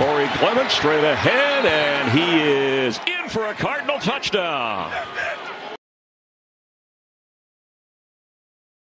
Corey Clement straight ahead, and he is in for a Cardinal touchdown.